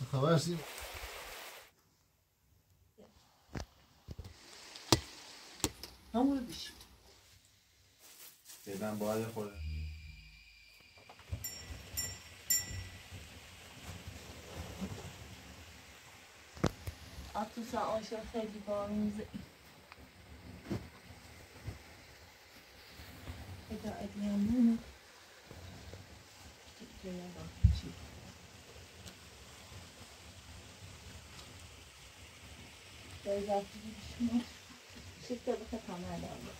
چه خبر سیم همون بیش فعلا باید خود تو ساعت خیلی Beyza sizi düşmüş. Şıkkı bu katanlar da aldım.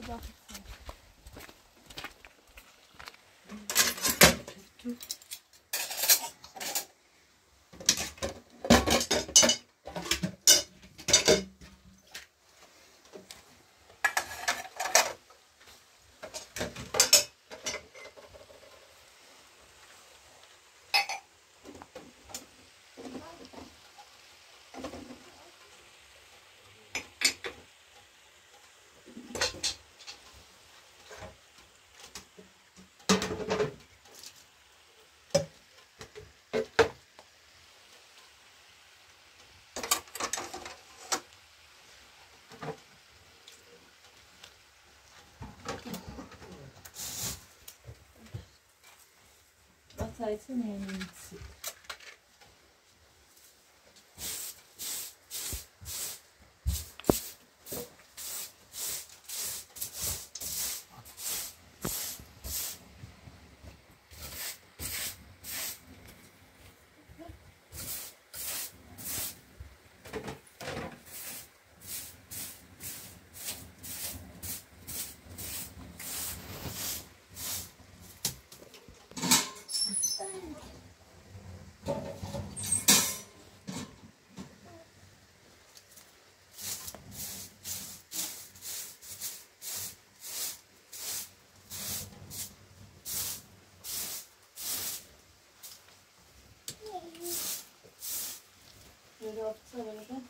뜯어. サイズ年率 Şöyle ortasına böyle.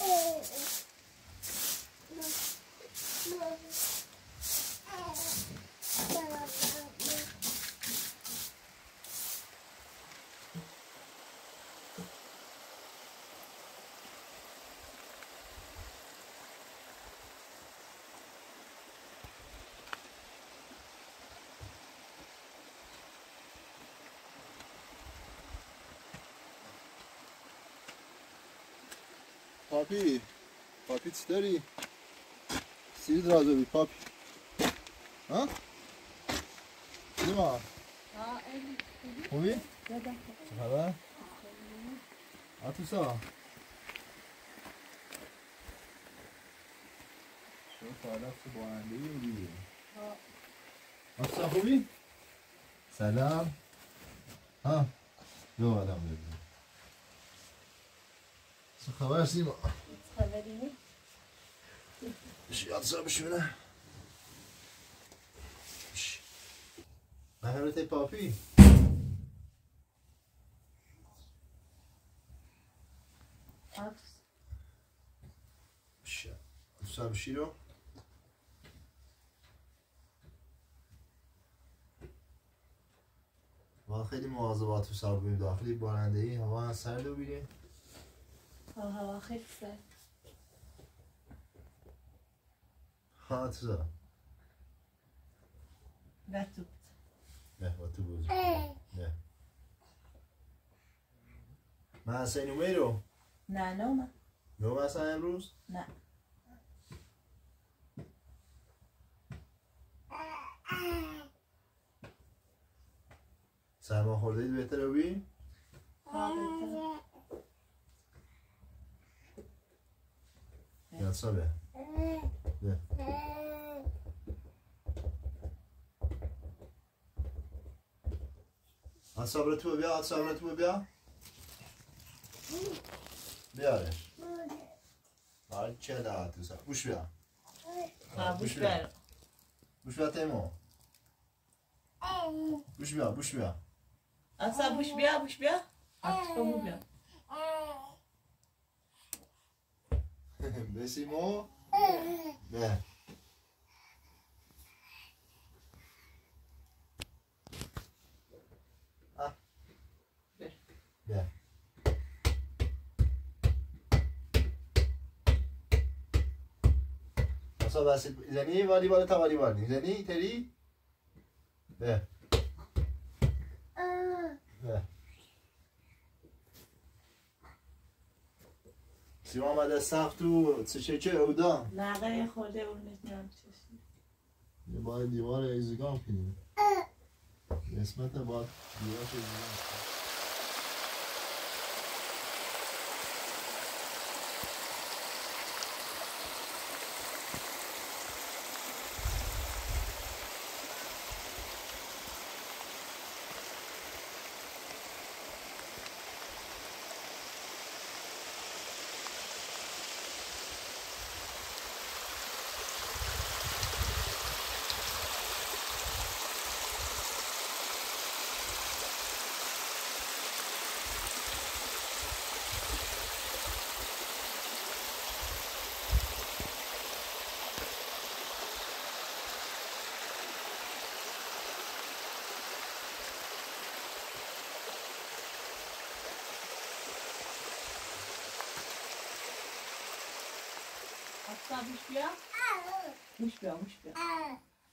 Evet. Ortalara da. پاپی پاپی چی داری؟ سیر رازوی پاپی ها؟ نیما خوبی؟ چه خبر؟ آتوسا شو طرف باننده ای دیگه آتوسا خوبی؟ سلام ها دو آدم ببین چه خبر سیما؟ خبری؟ بشی آتوسا بشونه مهرت پاپی. عکس بشی آتوسا بشی رو ما خیلی مواظبات تو سر بودیم داخلی بارنده ای هوا سرد رو بیریم خیلی سرد ها تو و تو نه با تو بود نه. من اصلا نومه رو نه نه من نو اصلا امروز؟ نه. سرما خورده اید بهتره بی؟ ها بهتره. یاد سابه نه آن صبر تو بیا آن صبر تو بیا بیارش حال چه دعوت تو سر بوش بیا ها بوش بر بوش بیا تیمو بوش بیا بوش بیا اصلا بوش بیا بوش بیا اصلا بوش بیا بسیمو نه بر. نه اصلا بس زنی والیبال تا والیبال نی زنی تری نه نه سیما آمده سخت تو چه چه اودا. نقه خورده اون نمی‌دونم چشم باید دیوار ایزگام کنیم قسمت باید دیوار ایزگام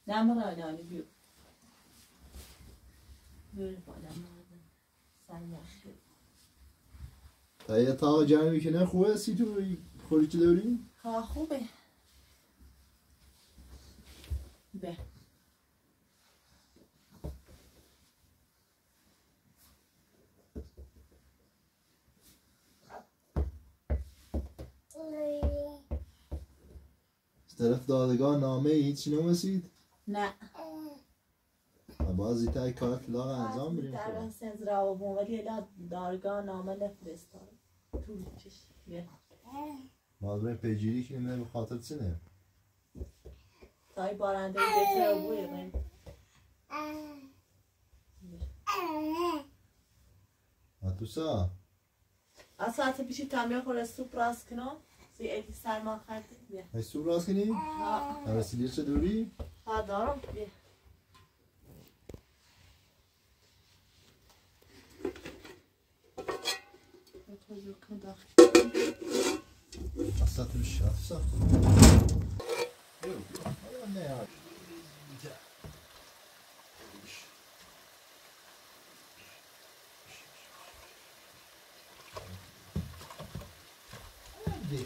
نه تا یه تا جمع می‌کنه خوبه سی تو خوری چه داری؟ خوبه به از طرف دادگاه نامه هیچی نمسید نه. بازی تای کار فلاغ انجام بریم در خب. سنز را و دارگاه نامه نفرستاد. تو چش. یه ما بریم پیجیری که نمیده به خاطر چه نه؟ تای بارنده بهتر بوی من آتوسا از ساعت پیشی تنبیه خوره سوپ راست کنم ایدی سرما خردی بیا هی سوب راست کنی؟ ها نرسیدی چه دوری؟ ها دارم بیا بخوزو کن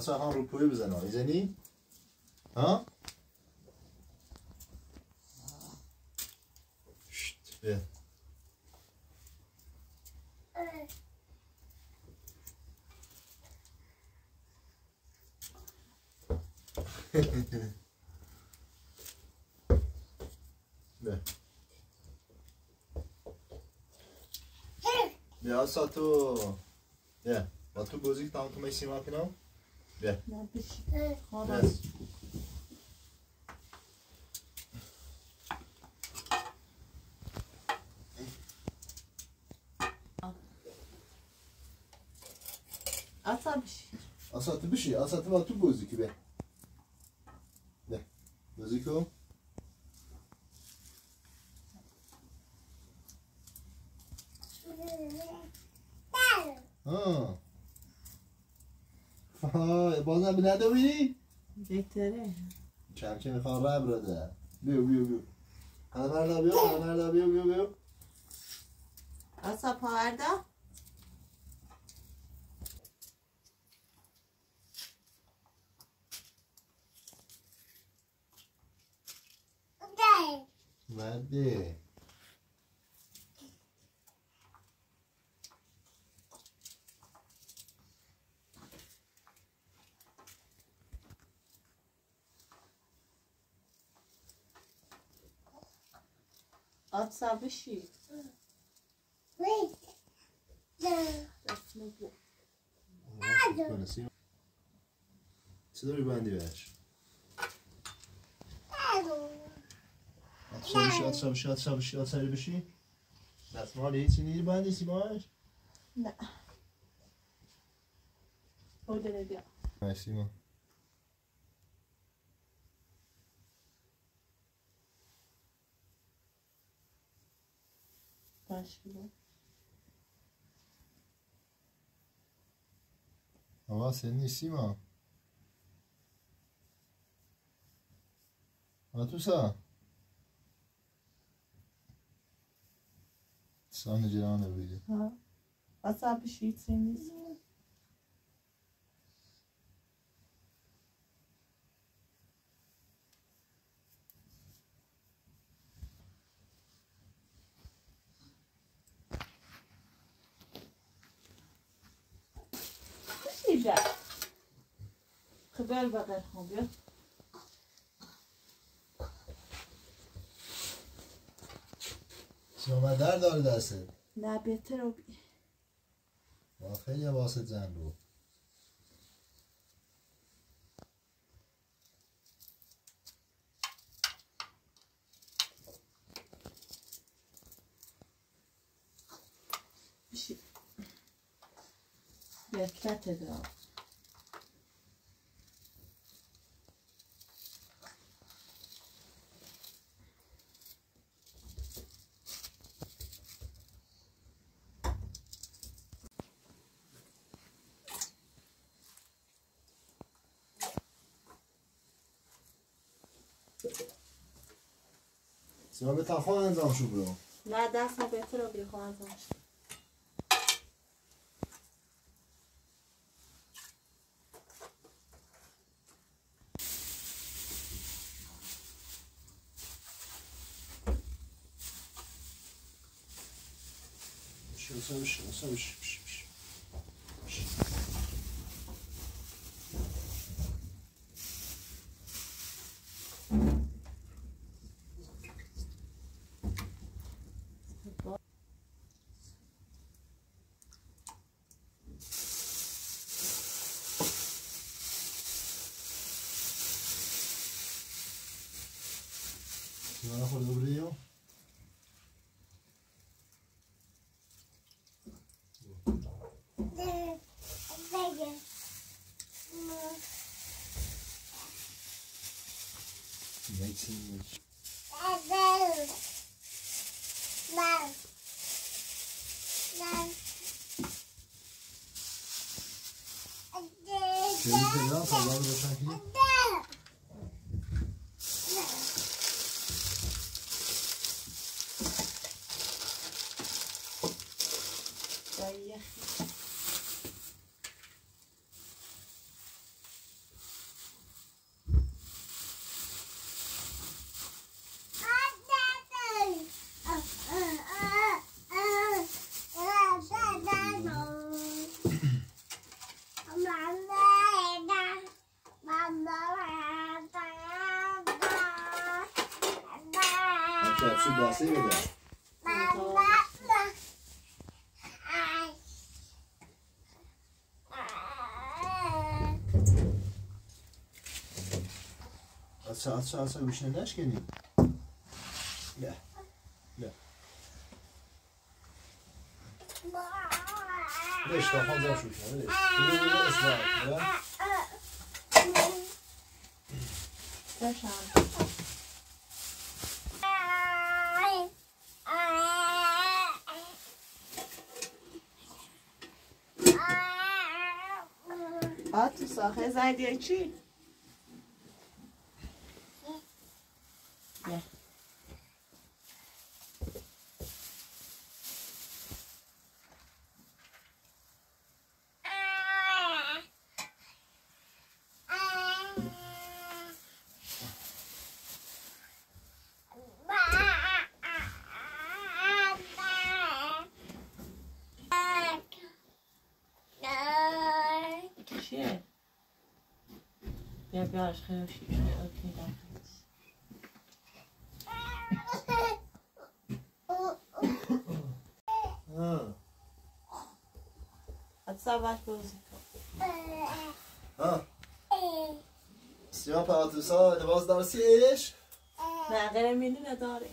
co bił? A co bił? واتساب بشید Yeah. Cool. Yeah, yeah, yeah, yeah. مثلا هم رو پوی بزن می‌زنی؟ ها؟ شت بیا بیا بیا ساتو بیا با تو بازی تمام کنم سیما کنم بیا نه بشید بیا خلاص واتساب بشید Asatı bir şey. Asatı var tu bozuk be. Ne? Bozuk o. Ha. Ha, بازم به نداری؟ بهتره. کم کم می‌خوام رای براده بیو بیو بیو. همه مردا بیو همه مردا بیو بیو بیو. واتساب آورده مرده. واتساب بشید دست نگو چه داری بندی بهش؟ آتشا بشی آتشا بشی آتشا بشی آتشا بشی دستمال هیچی نیری بندی سیماش؟ نه بوده بیا نه سیما Başlıyor. Ama senin işi mi o? Matusa. Sadece ana böyle. Ha. Asabı şey temiz. بغیر خون بیا سیما در داره دسته نه بهتر رو بیا با خیلی واسه زن رو بشید بهترت سیما به شو برو. نه دست بهتر رو داشت بشی بشی بشی için. Ben. Ben. Ben. Senin de ne yapalım? Ben de sanki... Atsa atsa guşne neş geni. Ya. Ya. ليش طبعا زي شو ليش؟ آ تو ساخه زدی چی؟ خیلی شیشه اوکی دفت Ha. حتی سبت بازی کن Ha. سیاه پاتوسا لباس درسی ایش نه غیر میلی نداره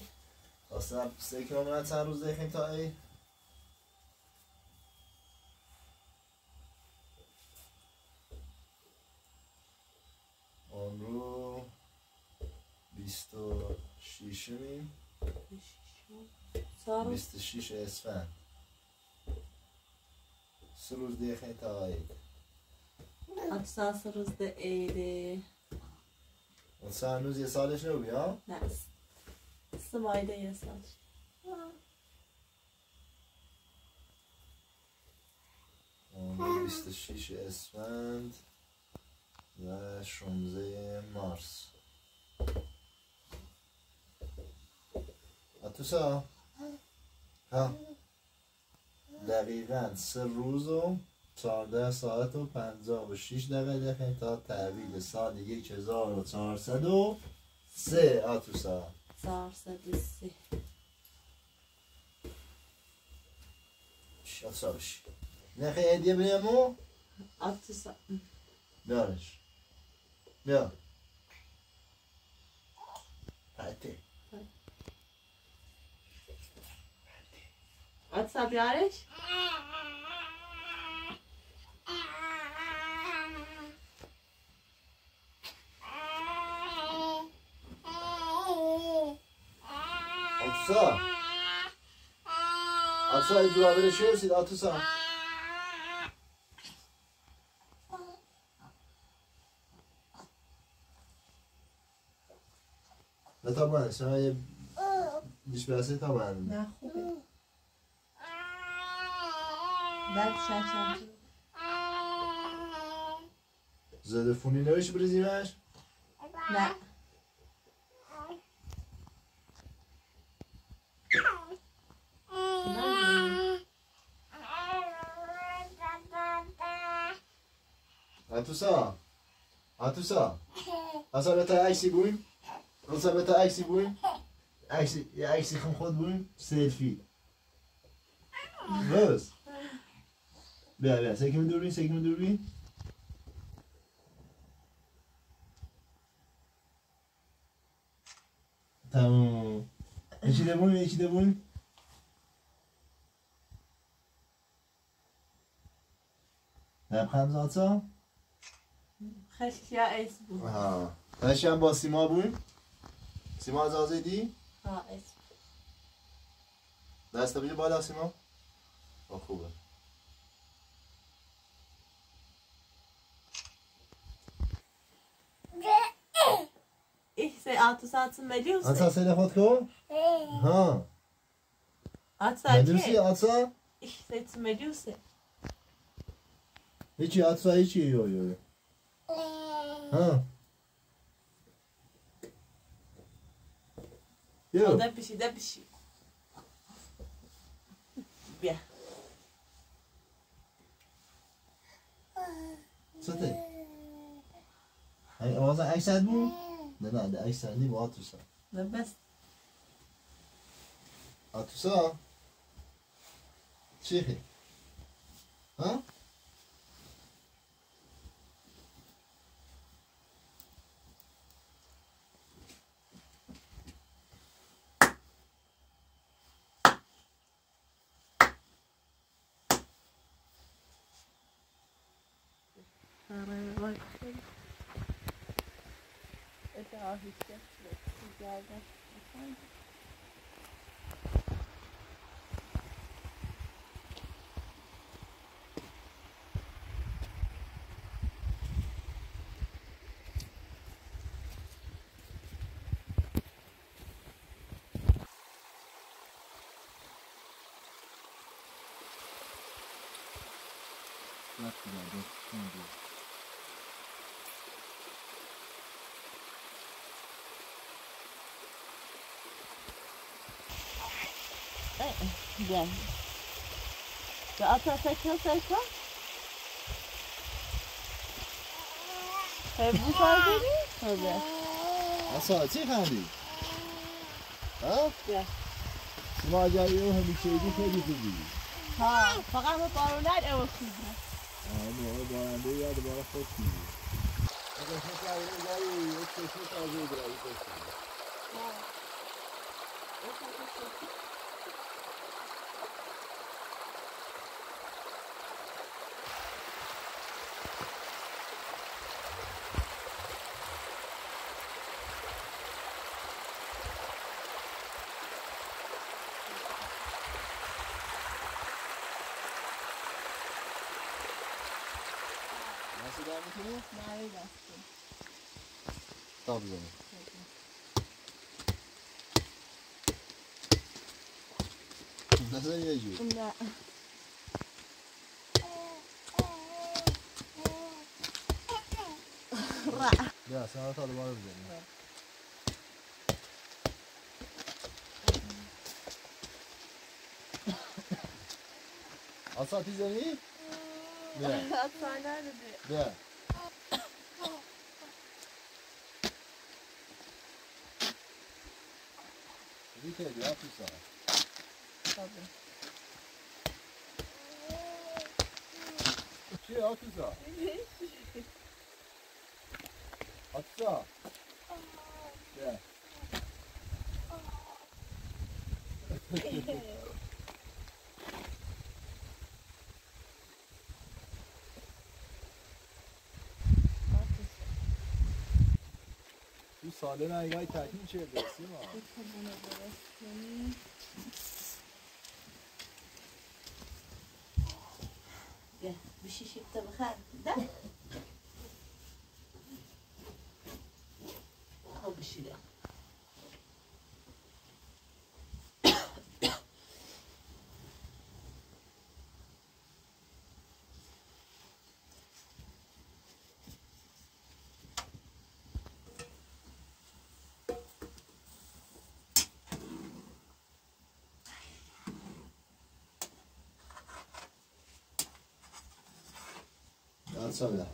اصلا سه کیلومتر چند روز دیخیم تا ای 26 اسفند. سه روز دیگه تا عید اکسا سه روز ده عیده اون سه هنوز یه سالش نو بیا؟ نه. سه مایده یه سالش. بیست شیش اسفند و شمزه مارس. A? ها. دقیقا سه روز و چهارده ساعت و پنجاه و شیش دقیقه دقیقه تا تحویل سال یک هزار و چهارصد و سه. اتوسا سار سد سی اتوسا بشی نخی هدیه بیمو حتی سا بیارش بیا حتی حتی سا بیارش اتوسا اتوسا این جوابه چه رسید اتوسا نه طبعا شما یه بیش برسه طبعا نه خوبه Dá-lhe tchau, tchau. Zadafoninões brasileiros? Não. Atusa. Atusa. Asa beta aksi buyum. Asa beta aksi buyum. Aksi aksi khamkhod buyum selfie. Bas. بیا بیا سکیم دوربین سکیم دوربین. تموم. یکی دبون یکی دبون لبخند زاتا خشکی ایس بود. ها با سیما بون سیما از آزیدی ها ایس دست بیده بالا سیما. خوبه. Ich አትሳትም መዲውስ አትሳ ስለፈትከው ሀ አትሳ መዲውስ አትሳ ich setz መዲውስ ይቺ አትሳ ይቺ ዮ ዮ ሀ ዮ ደብሺ ደብሺ ቢያ ሰተ هاي وضع إيش مو؟ لا لا ده إيش هني واطوسا بس. أتوسا شيخي. ها؟ بود نه نه ده عکس نی با آتوسا Da bist آتوسا چیه ها Ja. Der Auto tekrar tekrar. Hey, bu sardı Tabii. اصلا چی خندی ها Ja. شما اگر یه همین چیزی خیلی خوبی Ha, fakat bu baronlar ev olsun. آره آره بارنده یاد بارا خوش میگی اگر خوش آوری گاری یک چشم تازه برای خوش わ。じゃあ、その後で終わるんだよね。Asat izlemi. De. Asat izleniyor. Ne? Asat nerede? De. Bir kere de yapayım sana. Tabii. Şey yapayım sana. Bia. Bu sale nagay takin çevirdi, değil mi? Gel, bir şişip de bakar. Da. غنسولها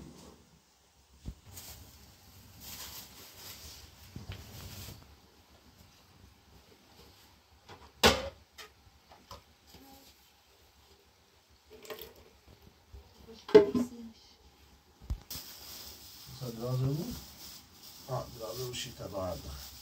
هذا لازم آه لازم شي تبع الدخل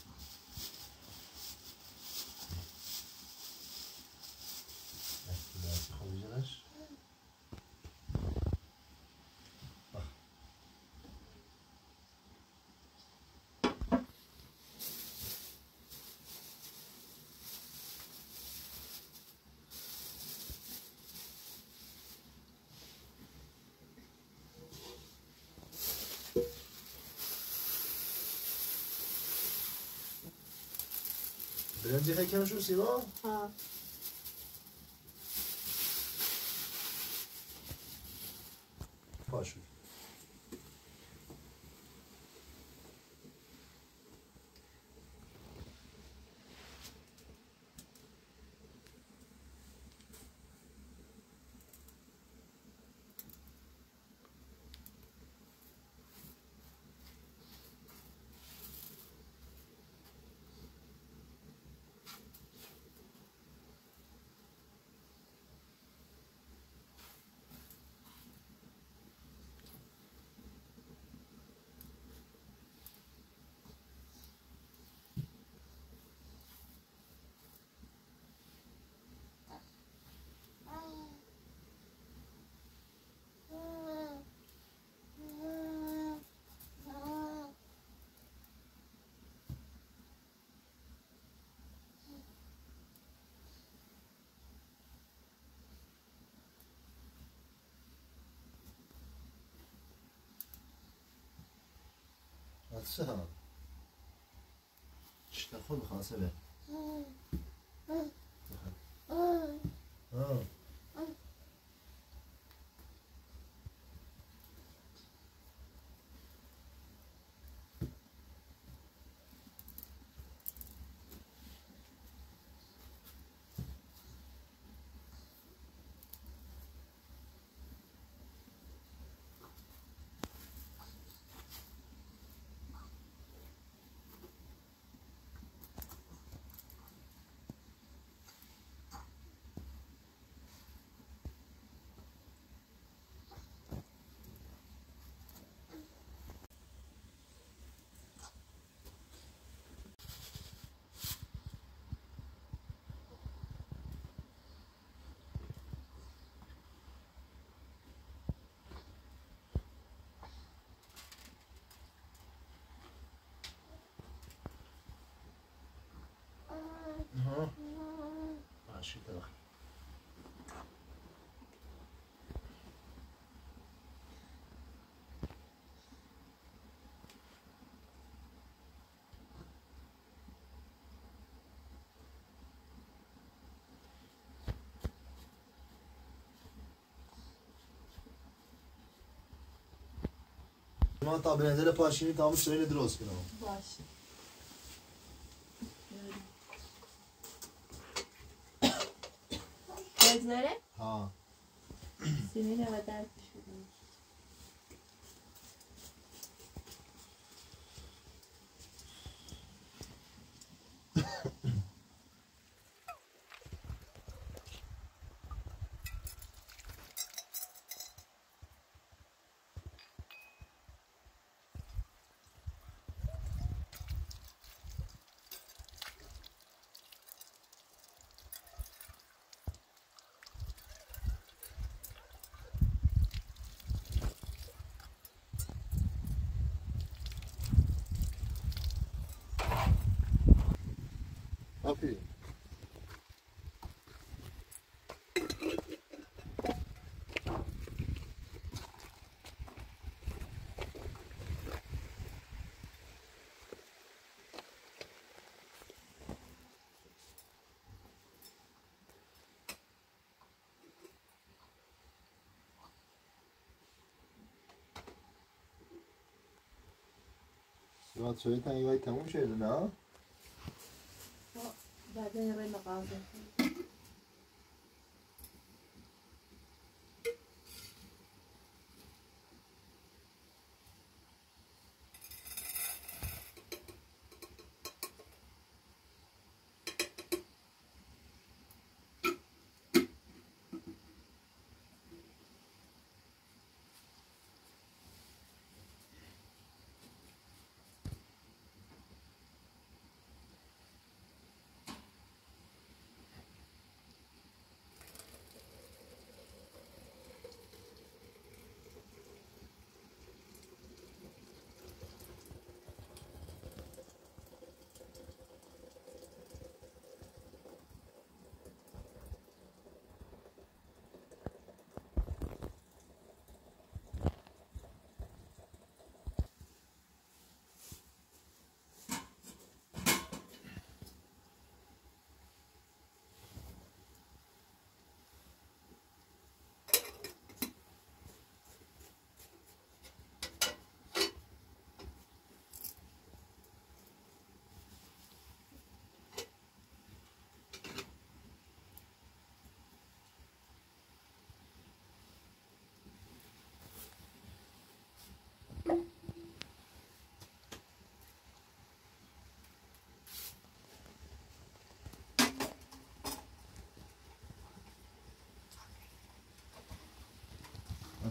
برنجی خیلی کم شو سیما ها پاشو نفسها تاخذ خاصة اه ها ماشي تمام ما تا به نظر پاشینی تمام سرین درست کنم باشه بگذاره ها سینه رو درکش بدیم سیمات شوی تنگی تموم شده نه؟ Atırsa. Bekletme lazım.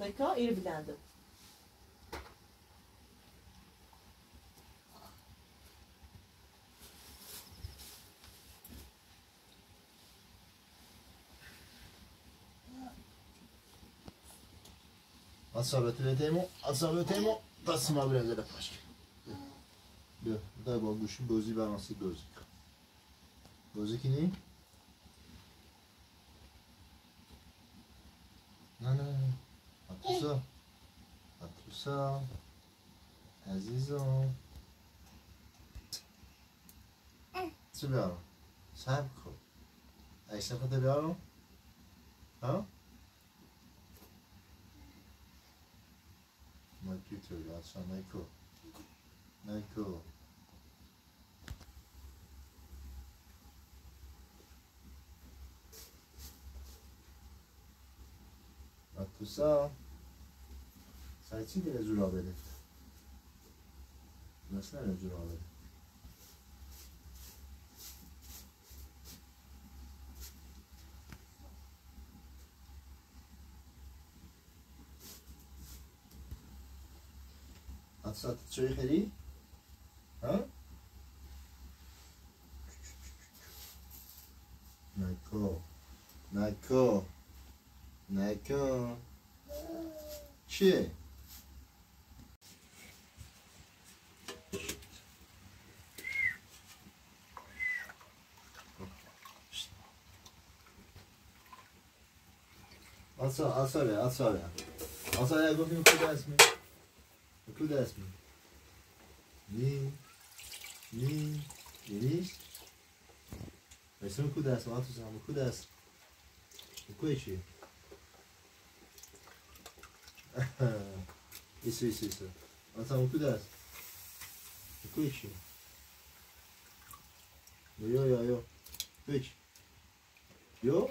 Dakika air blended. Asabete de temo, asabete mo, tasma bile de paşk. Dö, da bu guşun gözü ben nasıl gözük. Gözük ne? Atırsa. Azizim. چه بیارم؟ سب کن عکس خود بیارم؟ ها؟ سر چی داره زورا بده نست زورا بده اتصاد چوی خیری؟ ها؟ نکو نکو نکو چیه؟ Asıl, asıl ya, asıl ya. Asıl ya, guck, guck, da ist mir. Guck, da ist mir. Nee, nee, nee, nicht. Weißt du, guck, da ist, warte zusammen, guck, da ist. Guck, ich hier. Isso, isso, isso. Warte, guck, da ist. Guck, ich hier. Jo, jo, jo. Guck. Jo?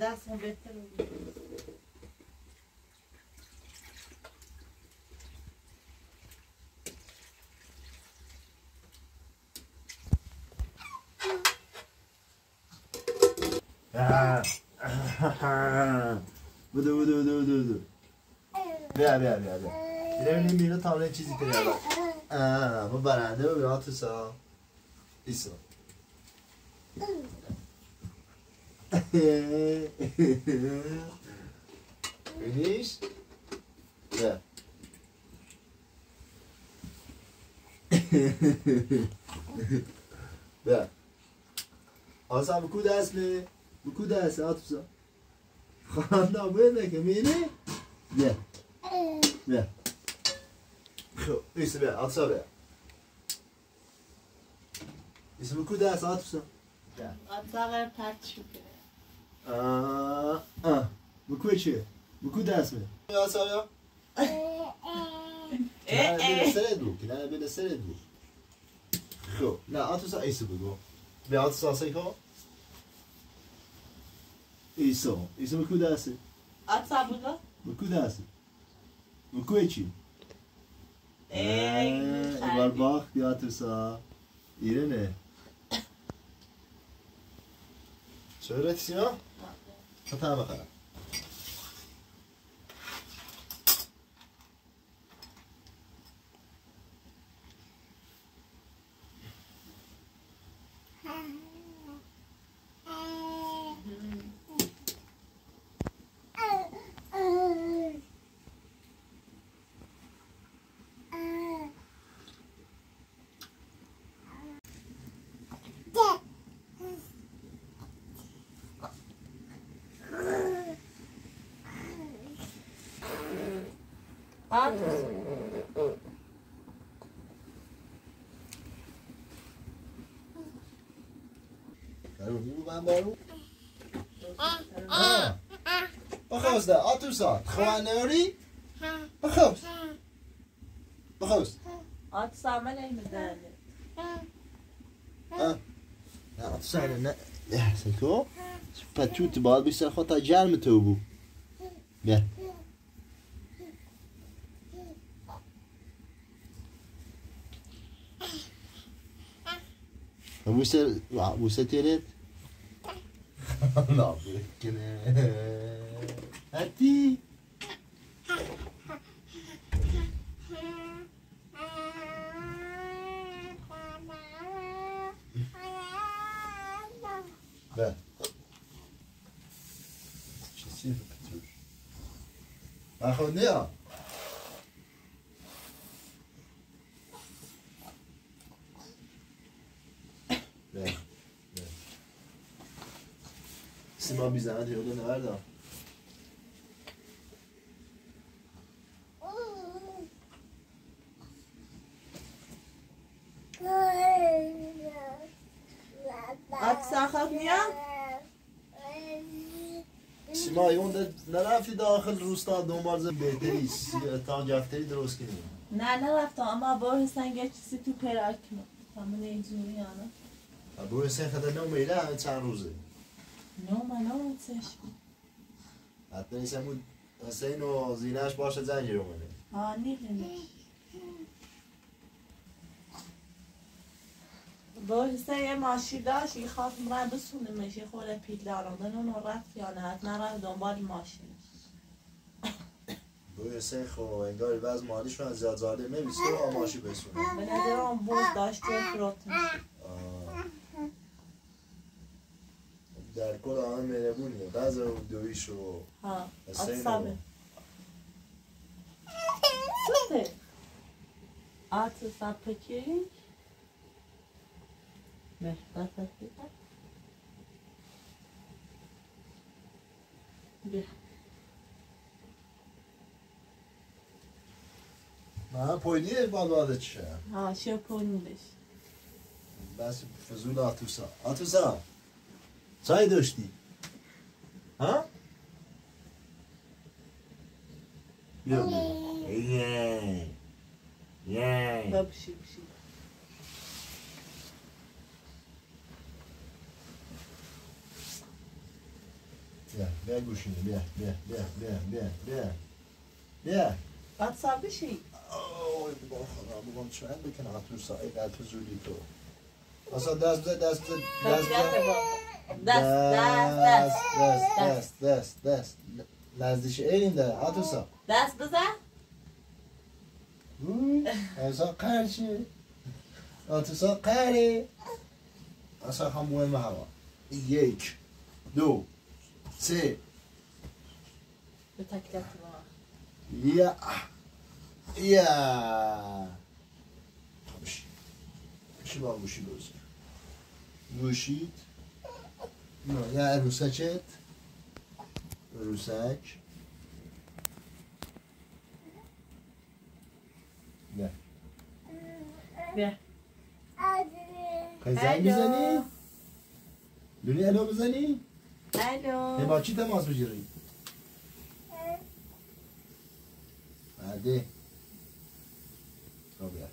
dersen beter olur. بودو بودو بودو بودو بودو. بیا بیا بیا بیا. دیره بینیم بیرون تامله چیزی کنی الان آه ما برنده ایسا بیا بیا آسا بکو دست می بکو دست آتوسا خاندا بینه که مینه بیا بیا خب ایسا بیا آتوسا بیا ایسا بکو دست آتوسا بیا Hatta tartışıp آه آه بکو بکو دست می آسا بیا نه بینه سرت بود که نه بینه سرت بود. خب نه آتوسا ایسا بگو بیا آتوسا آسا کن ایسا. ایسا بکو دست At sabunu. بکو دست بکو چی؟ Eee. var bak bir atırsa. İrene. Söyle Sina. شوفها مثلا بخوز ده آتوسا خوانوری بخوز بخوز At samma längre där. نه آتوسا اینه نه پتوت باید بیشتر خود تا جرم تو بو بیا بوسه بوسه تیرت نه بکنه هتی به چیزی پتور من خود نیا به به بیزنه دیگه نوردم? سیما اون ده نرفتی داخل روستا دنبال ز بهتری تانجفتری درست کنی. نه نرفتم اما با حسن یه چیزی تو پراک. همون اینجوری آنه برو حسین خدا نو میره همه چند روزه. من نمونسش حتی نیست همون حسین و زینش باشه زنجیر اومده آه نیله با حسن یه ماشی داشت یه خواست مرا بسونمش یه خورده پیل دارم. اون رفت یا نه حتما رفت دنبال ماشین. برو حسین خب انگار وز مالیشون از زیاد زاده نمیسته و آماشی بسونه به نظرم بوز داشت که فروت میشه آه. در کل آن مهربونیه بعض رو دویش و حسین. Super. At sappekik. Märta sappekik. بیا من پویدی بال باده چه ها چه پونیدش بس فضول آتوسا آتوسا چای داشتی ها بیا بیا یه یه ببشی بشی بیا بیا گوشینه بیا بیا بیا بیا بیا بیا بیا بعد سب بشی اوه با خدا بگم چند بکنه آتوسا ای قد فضولی تو اصلا دست بزن دست بزن دست بزن دست دست دست. دست دست دست دست نزدیش ایرین ده آتوسا دست بزن. اصلا قرشه آتوسا قره اصلا هم مهم هوا. یک دو سه. یا یا. گوشی با گوشی بزن. گوشید No, ja erőszecset. Erőszecs. De. De. Kayzen bizani? Dünü elo bizani? Alo. Ne bahçi temas bıcırı? Hadi. Tabii.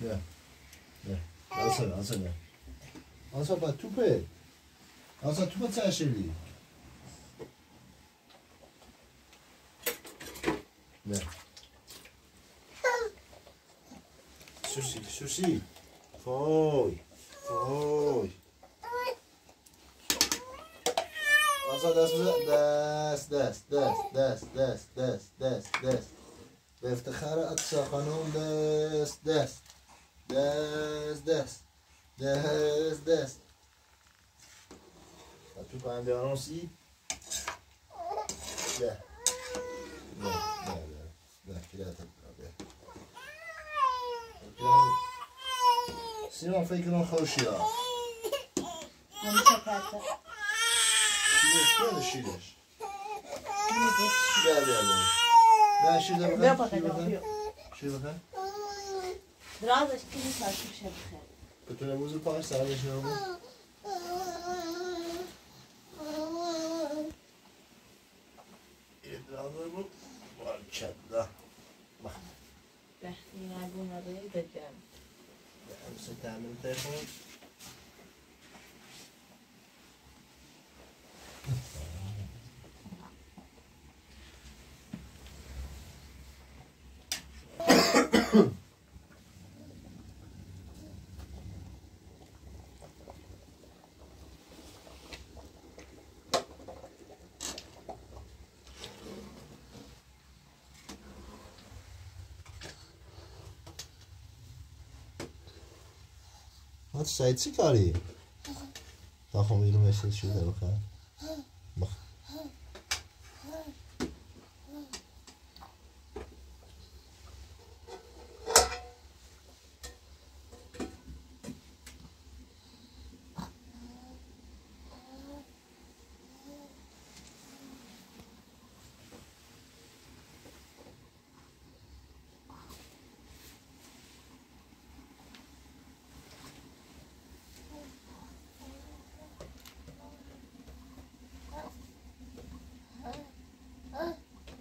بیا بیا درست بیا درست بیا آسا توپه آسا توپه چه نه سوسی سوسی فوی فوی آسا دست دست دست دست دست دست دست دست دست به افتخار اقصا خانوم دست. دست دست. دست دست. دست و تو کننده آنون سی ده ده ده ده ده خوشی ها. شیرش Ver şurada bakın. Ver bakayım. Şuraya bakın. Şuraya bakın. Biraz da şimdi saçmış yapacağım. Götüremizin parçası. Anlaşıyorum. Հաց շայցի կարի։ Դա խոմ իրում ես շուտ է բխա։ Բխ։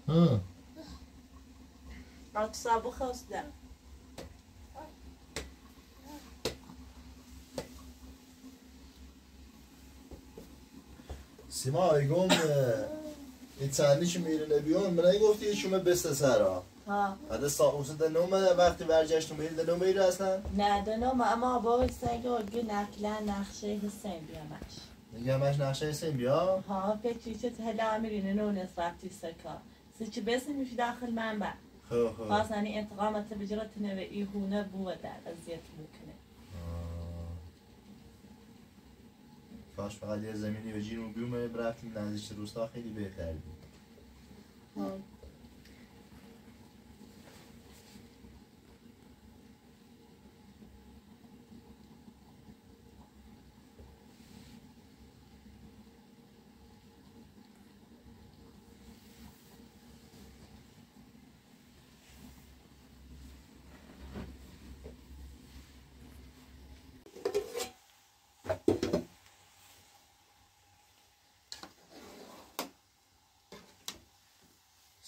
Hm. سیما Bak sabah hasta. سیما ایگون ایتالی چی میره من برای گفتی یه شما بسته سرا. ها. بعد ساقوس دنومه وقتی برگشت ده نومه ایره اصلا؟ نه دنومه اما با سنگ اگه نقلا نقشه حسین بیامش. میگمش نقشه حسین بیا؟ ها پکریچه چه تهلا میرینه نونه وقتی سکا چې باسم میشی داخل المنبع خلاص يعني انت قامت بجرتنا بإيه نبوة الزيت ممكن کاش فقط یه زمینی به جیرمون بیومه برفتیم نزدیک روستا خیلی بهتر بود.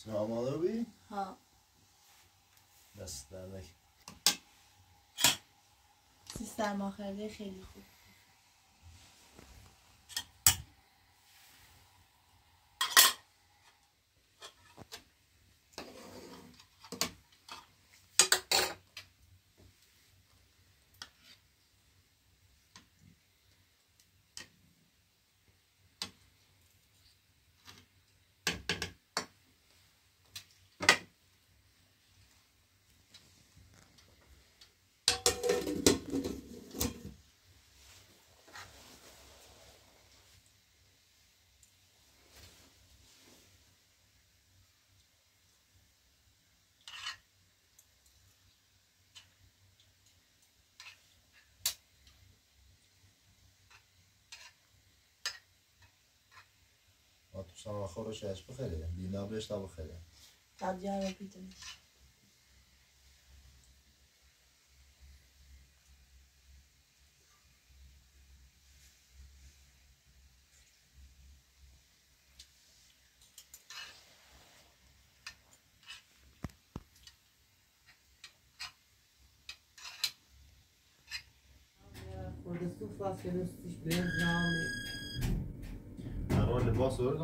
سلام آلوی؟ ها. دست دردک سیستم آخرده خیلی خوب. خاطر شما خورش اش بخیره بینا بهش تا بخیره تا دیارو بیتونیش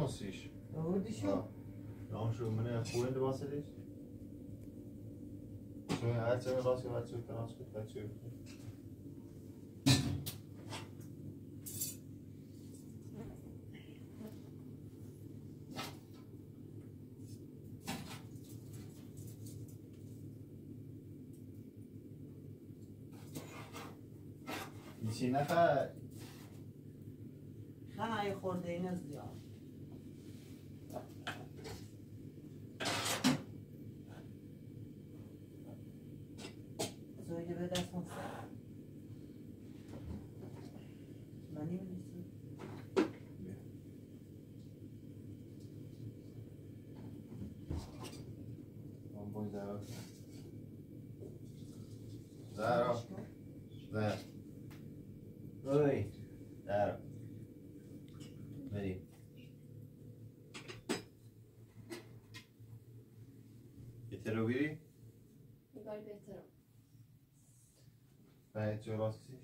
لباس ورد نستیش آوردی شو نام شو منه خوبه لباس دیش شو هر چه راست که بچه کناس بود بچه چی نخواه نه یه خورده این زیاد. باید جو راست کسی؟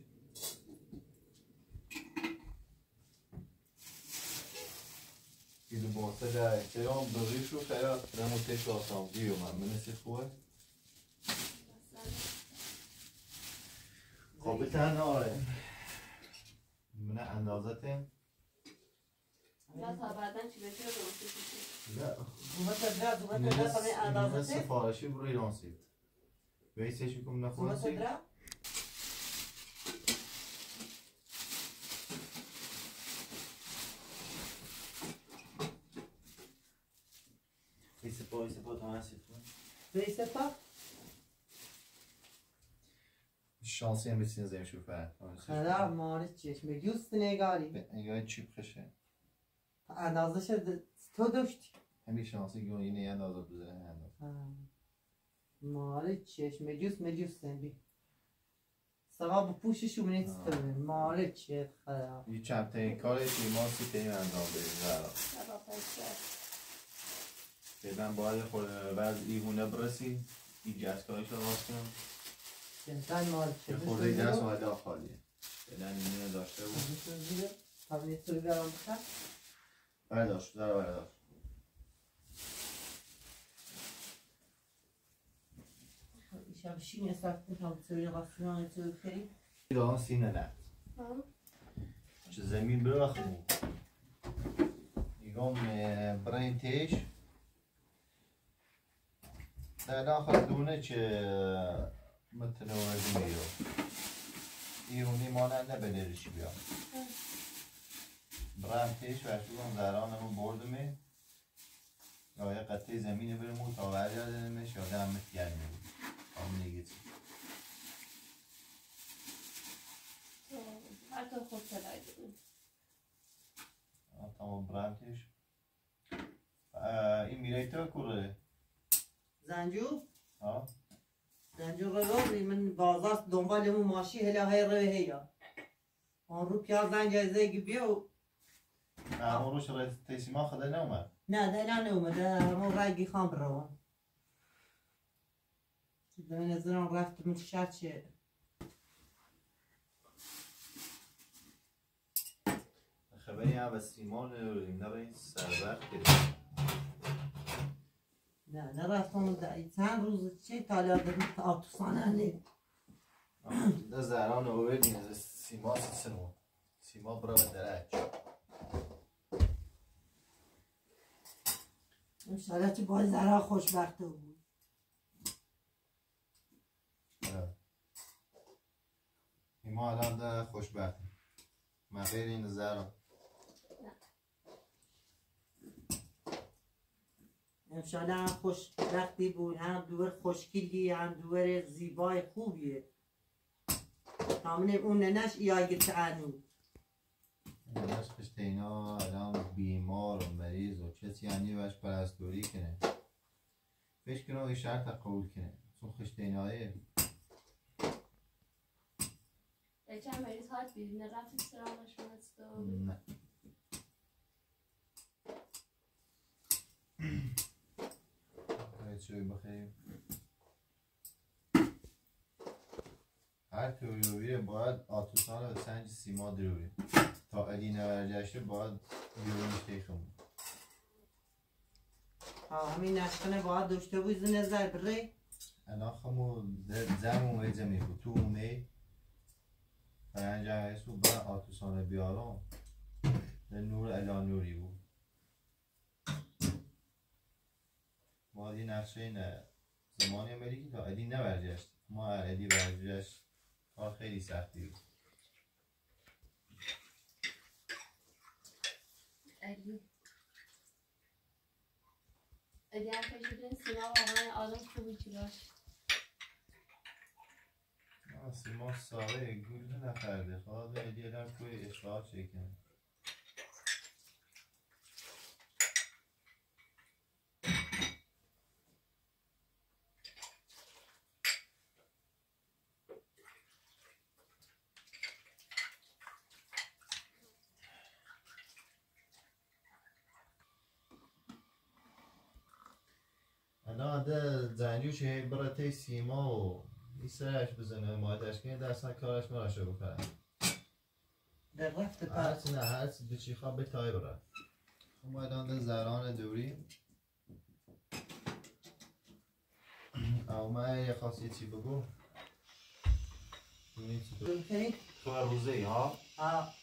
Idu bosta da ehteram بغيشو خيرات رمو تيش لاسام ديو من من نسي خوه خب بتن آره من اندازتين نه تا بعدا چی بشه زومت درا خمه من اندازه سفارشی بروی لانسید ویسش بکن زومت نخونسی درا ویسه پا ویسه پا تا هستید. بیسه پا شانسی هم بسین زیم شوفه خدا ماری چشم. یوست نگاری. نگاه چیپ خشه. اندازه شد تو داشتی. همین شانسی گون اینه یه اندازه بزنه اندازه. ماری چشم. جوس مجوس سنبی سوا با پوشش اومنی ستونه ماری چه خدا یه چند تایی کارش ایمان سی انجام بدیم زهرا فعلا باید خورده بعد ایهونه برسی. این جسکایش رو راست کنم. ماری یه چه خورده دست اومده خالیه. فعلا اینه داشته بود. تا نیستو بیارم بخم برداشت زهرا برداشت شب شین استفته هم سوی غفران تو خیلی. دارم سینه نه. چه زمین برخمو برين تيش لا ناخذ دونك مثل وزميرو ایرونی مانند نبدرش بیا برم تیش و شروع زرانمو بردمه یا یه قطعه زمین برمو تا برگردنمش یا دمت گرمه بود هم نگیت حتی خود سلای بود تمام برم تیش این میره تو کره زنجو؟ ها زنجو رو من بازار دنبال اون ماشی هلا های روی هیا آن رو پیاز زنج از ایگی بیو همون روش رایت تیسیما خدا نومد نه ده نه اومده همون رگی خام رو. به نظرم رفت من شد چه خبری هم از سیمان به این سربخت گرفت نه رفتم چند روز چه تالا دارم آتوسانه نه ده زران او ببین از سیما سنو سیما برا درک انشالله چه باز زرا خوشبخت بود. ما الان ده خوشبختیم من غیر این زران انشالله هم خوشبختی بود هم دور خوشگلی هم دور زیبای خوبیه همونه اون ننش ایاگه تعنو نش خشت اینا الان بیمار و مریض و کسی یعنی باش پرستوری کنه. فکر کنه این شرط قبول کنه. چون خشت اینایه یکم مریض هات بیرون؟ رفتی سرامش مستو نه. باید چوی بخیریم هر توریویه باید آتوسان و سنج سیما دروری تا علی نورجشته باید بیرونش تیخم همین نشکنه باید داشته بود زن زر بره. انا خمو زم اومه زمی بود. تو اومه فرنجه هستو با آتوسان بیارم. نور الا نوری بود. باید این نقشه این زمانی امریکی تا علی نورجشت ما علی ورجشت کار خیلی سختی بود. علی. هم فکر شدین سیما واقعا آدم خوبی چی باش سیما ساله گول نفرده خواهد علی الان توی اشتهار چکن ده زنجوش هی برای تی سیما و این سرش بزنه. مادرش کنه دستان کارش مراشو بکنه در رفت هرچی نه هرچی دو چی خواب به تای برای خب الان ده زران دوری. او من یه خاصی چی بگو. چی تو؟ تو روزه ای ها؟ ها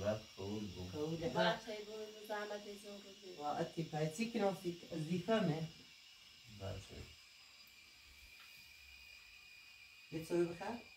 بعد قبول بگو. قبول. بود زحمت ایزون روزی و اتی پایتی کنم زیفمه. That's it. It's over, cat.